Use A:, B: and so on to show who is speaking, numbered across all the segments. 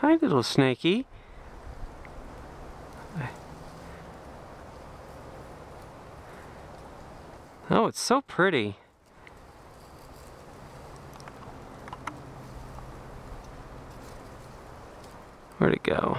A: Hi, little snaky. Oh, it's so pretty. Where'd it go?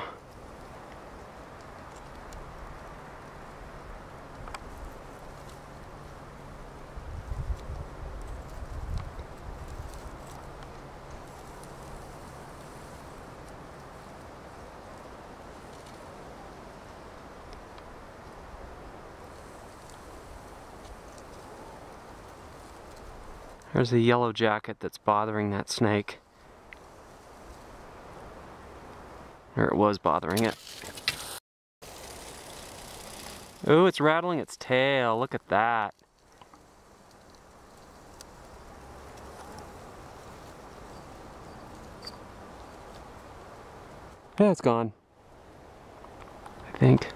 A: There's a yellow jacket that's bothering that snake. Or it was bothering it. Ooh, it's rattling its tail. Look at that. Yeah, it's gone. I think.